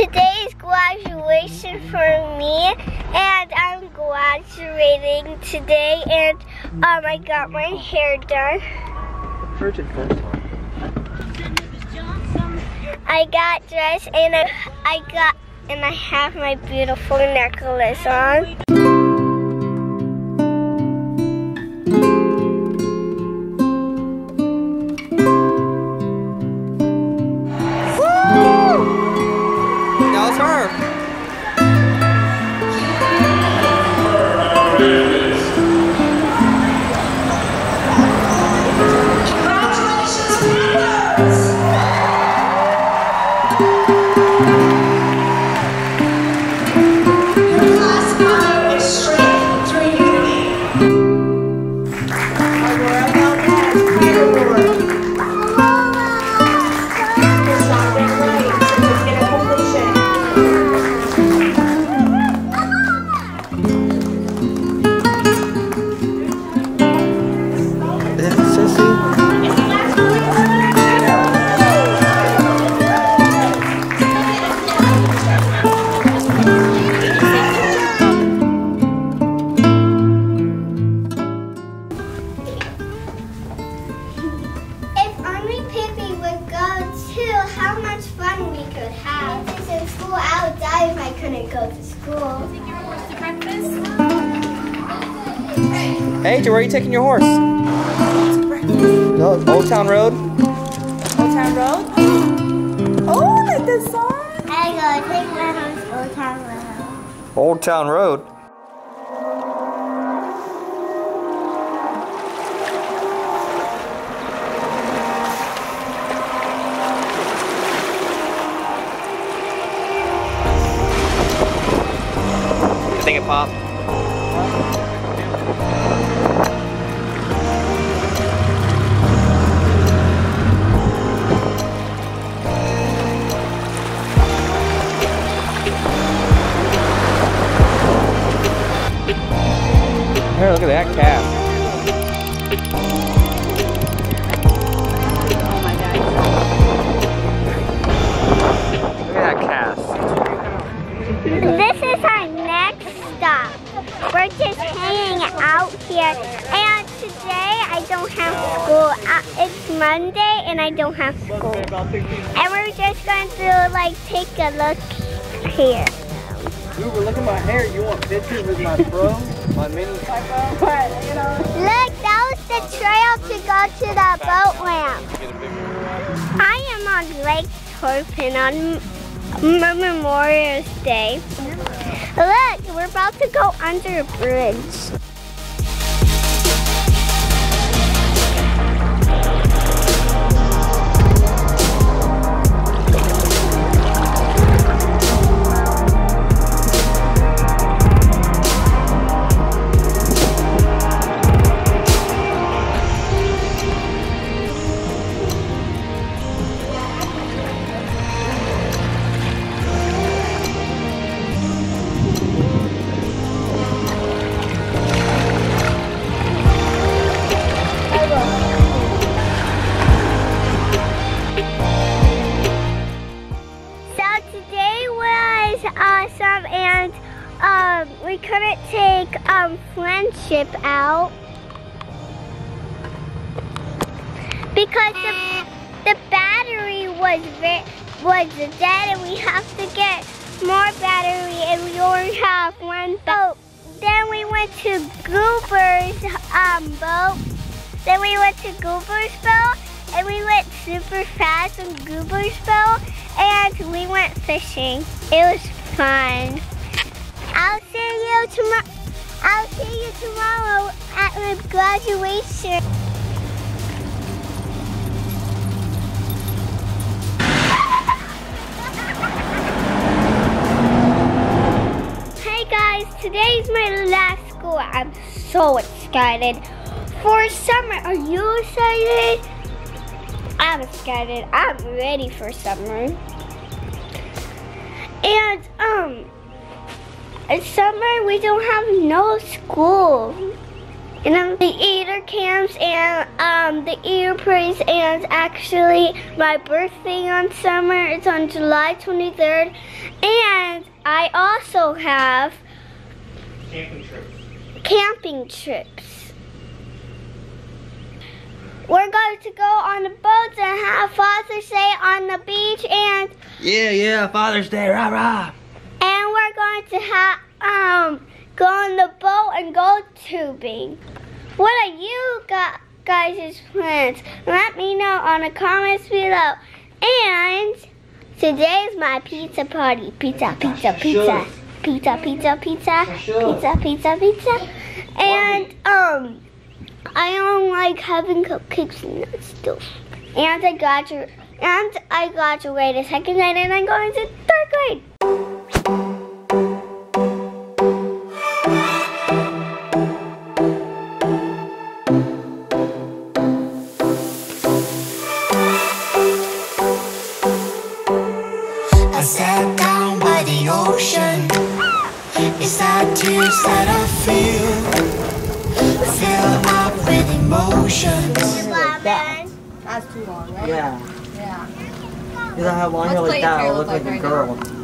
Today is graduation for me, and I'm graduating today, and um, I got my hair done. Virgin first. I got dressed, and I, I got, and I have my beautiful necklace on. I couldn't go to school. Hey, where are you taking your horse? No, Old Town Road. Old Town Road? Oh, like this song? I go take my horse to Old Town Road. Old Town Road. Here, look at that calf. It's Monday and I don't have school. And we're just going to like take a look here. Uber, look at my hair. You want pictures with my bro? My mini. but, you know. Look, that was the trail to go to the boat ramp. I am on Lake Tarpon on M- Memorial Day. Look, we're about to go under a bridge. Was awesome and um, we couldn't take um, friendship out because the, the battery was was dead and we have to get more battery and we only have one boat. Then we went to Goober's um, boat. Then we went to Goober's boat and we went super fast on Goober's boat and we went fishing. It was fun. I'll see you tomorrow. I'll see you tomorrow at my graduation. Hey guys, today's my last school. I'm so excited for summer. Are you excited? I'm excited. I'm ready for summer. And um in summer we don't have no school. And then the Eater camps and um, the Eater parades and actually my birthday on summer it's on July 23rd. And I also have Camping trips. camping trips. We're going to go on the boats and have Father's Day on the beach and Yeah, yeah, Father's Day, rah rah. and we're going to have um go on the boat and go tubing. What are you guys' plans? Let me know on the comments below. And today's my pizza party. Pizza, pizza, pizza. Pizza, pizza, pizza. Pizza, pizza, pizza. And um I don't like having cupcakes and that stuff. And I got graduated and I graduated second grade and I'm going to third grade. I sat down by the ocean. It's that tears that I feel. Up with emotions. Lemon. That's too long, right? Yeah. Yeah. Because I have long hair like that, I'll look look like like a right now? girl.